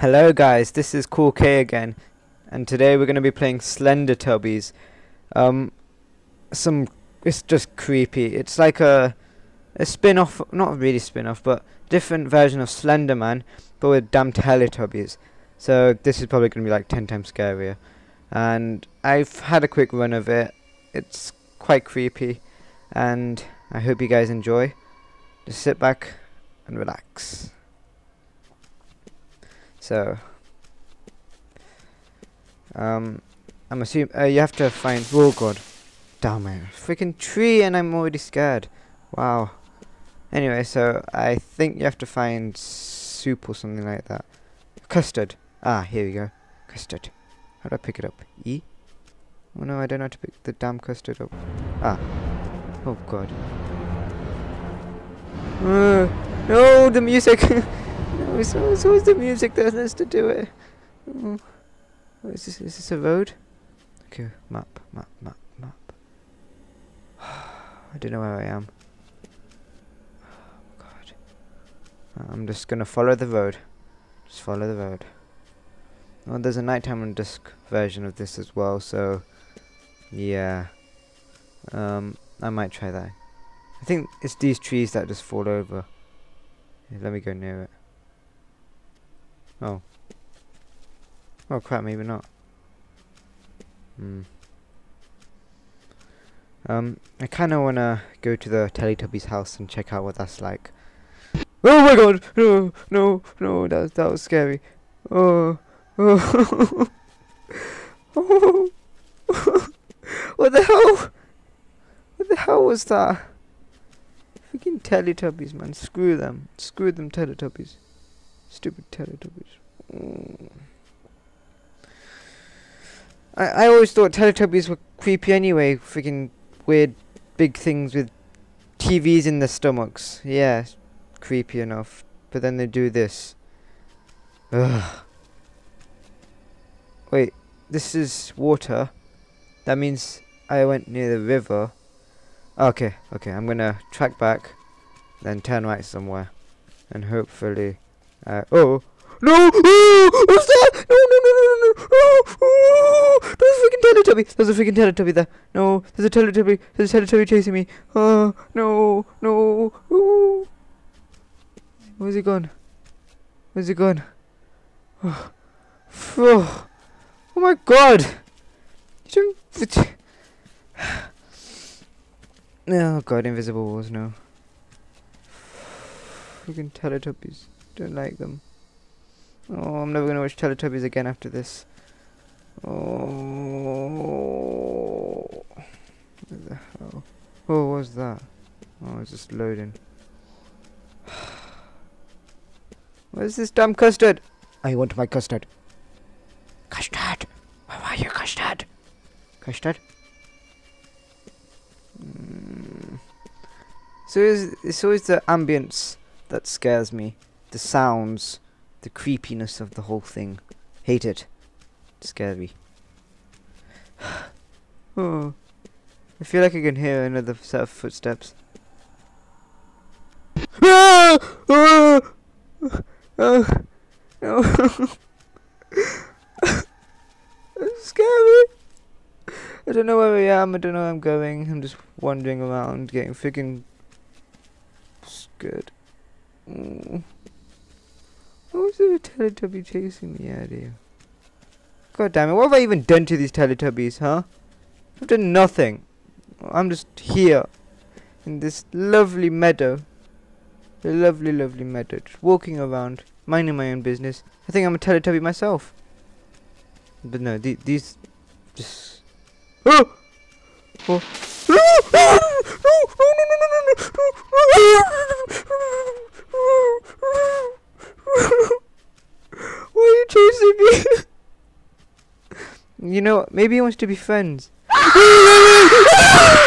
Hello guys, this is Kool K again, and today we're going to be playing Slender Tubbies. Um, some, it's just creepy. It's like a, a spin-off, not really spin-off, but different version of Slender Man, but with damn Teletubbies. So this is probably going to be like 10 times scarier. And I've had a quick run of it. It's quite creepy, and I hope you guys enjoy. Just sit back and relax. So, um, I'm assuming uh, you have to find. Oh god, damn it! Freaking tree, and I'm already scared. Wow. Anyway, so I think you have to find soup or something like that. Custard. Ah, here we go. Custard. How do I pick it up? E. Oh no, I don't know how to pick the damn custard up. Ah. Oh god. Uh, no, the music. it's, it's always the music that has to do it. Is this is this a road? Okay, map, map, map, map. I don't know where I am. Oh God. I'm just gonna follow the road. Just follow the road. Well, there's a nighttime and dusk version of this as well, so yeah. Um, I might try that. I think it's these trees that just fall over. Let me go near it. Oh. Oh crap, maybe not. Hmm. Um, I kind of want to go to the Teletubbies house and check out what that's like. Oh my god! No, no, no, that, that was scary. Oh, oh. oh. what the hell? What the hell was that? Freaking Teletubbies, man. Screw them. Screw them Teletubbies. Stupid Teletubbies. Mm. I, I always thought Teletubbies were creepy anyway. Freaking weird big things with TVs in their stomachs. Yeah, creepy enough. But then they do this. Ugh. Wait, this is water. That means I went near the river. Okay, okay, I'm gonna track back, then turn right somewhere, and hopefully, uh, oh, no, oh, what's that? No, no, no, no, no, no, oh, oh, there's a freaking Teletubby, there's a freaking Teletubby there, no, there's a Teletubby, there's a Teletubby chasing me, oh, no, no, oh, where's he gone? Where's he gone? Oh, oh, oh my god, you don't, Oh god, invisible walls, no. Freaking Teletubbies. Don't like them. Oh, I'm never gonna watch Teletubbies again after this. Oh. What the hell? Oh, what was that? Oh, it's just loading. Where's this damn custard? I want my custard. Custard! Where are you, custard? Custard? Mm. So it's, it's always the ambience that scares me. The sounds, the creepiness of the whole thing. Hate it. It scares me. oh. I feel like I can hear another set of footsteps. That's scary. I don't know where I am, I don't know where I'm going. I'm just wandering around, getting freaking scared. Mm. A Teletubby chasing me out here? God damn it, what have I even done to these Teletubbies, huh? I've done nothing. I'm just here in this lovely meadow. A lovely, lovely meadow. Just walking around, minding my own business. I think I'm a Teletubby myself. But no, th these just... Oh! Oh! No! No! No! No! No! No! Why you know, maybe he wants to be friends.